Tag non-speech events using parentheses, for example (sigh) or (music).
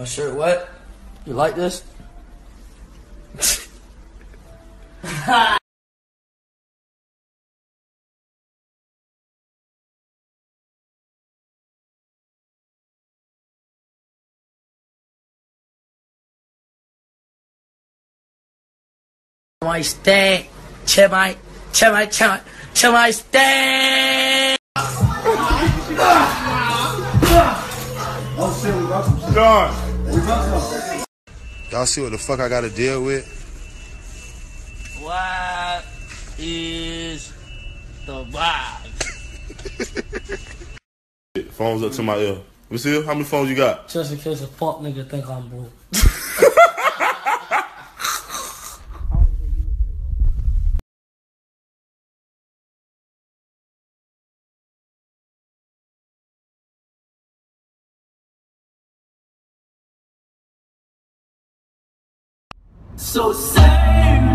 My shirt wet. You like this? (laughs) my stand. Check my, check my, check my, check my stand. Y'all see what the fuck I gotta deal with? What is the vibe? Phones up to my ear. Let me see how many phones you got. Just in case a fuck nigga think I'm broke. (laughs) So say